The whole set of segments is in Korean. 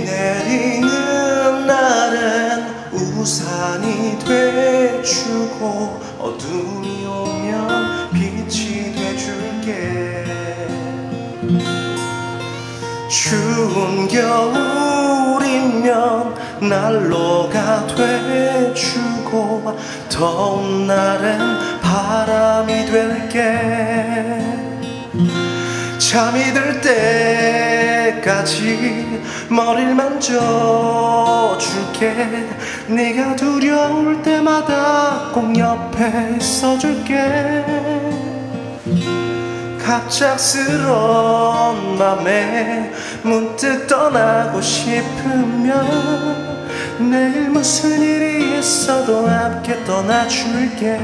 내리는 날엔 우산이 돼주고 어둠이 오면 빛이 돼줄게. 추운 겨울이면 난로가 돼주고 더운 날엔 바람이 될게. 잠이 들 때까지 머리를 만져줄게. 네가 두려울 때마다 꼭 옆에 있어줄게. 갑작스러운 맘에 문득 떠나고 싶으면 내일 무슨 일이 있어도 함께 떠나줄게.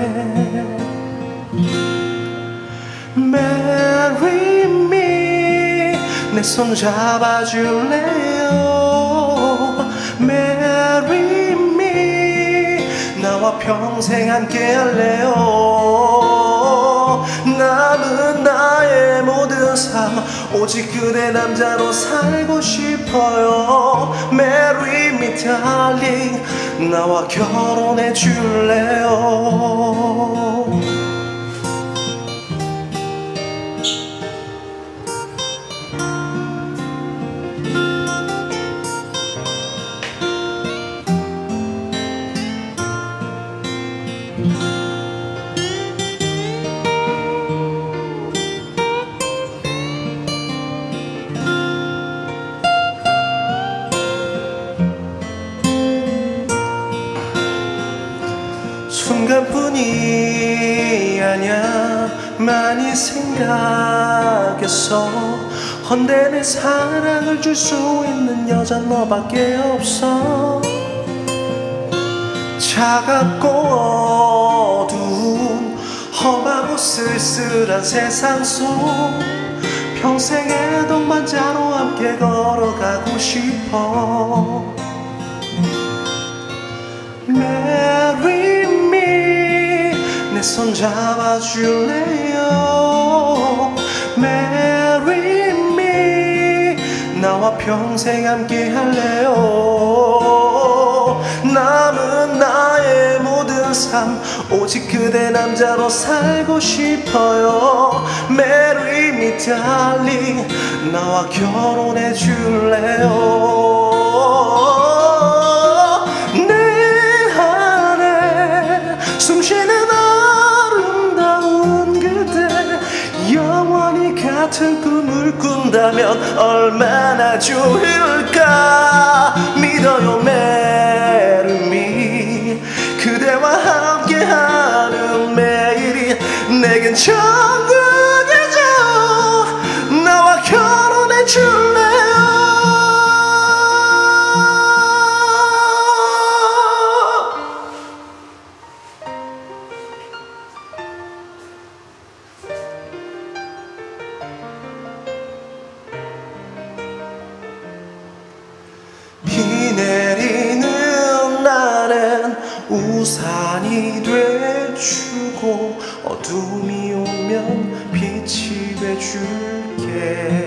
Marry me. 내 손 잡아줄래 요. Marry me. 나와 평생 함께 할래요. 남은 나의 모든 삶 오직 그대 남자로 살고 싶어요. Marry me darling. 나와 결혼해 줄래요 순간뿐이 아냐 많이 생각했어. 헌데 내 사랑을 줄 수 있는 여자 너밖에 없어. 차갑고 어두운 험하고 쓸쓸한 세상 속 평생의 동반자로 함께 걸어가고 싶어. Marry me 내 손 잡아줄래요? Marry me 나와 평생 함께 할래요? 남은 모든 삶 오직 그대 남자로 살고 싶어요. me darling 나와 결혼해 줄래요? 같은 꿈을 꾼다면 얼마나 좋을까? 믿어요 메르 내겐 천국이죠. 나와 결혼해 줄래요? 비 내리는 날엔 우산이 돼주고 어둠이 오면 빛이 돼줄게.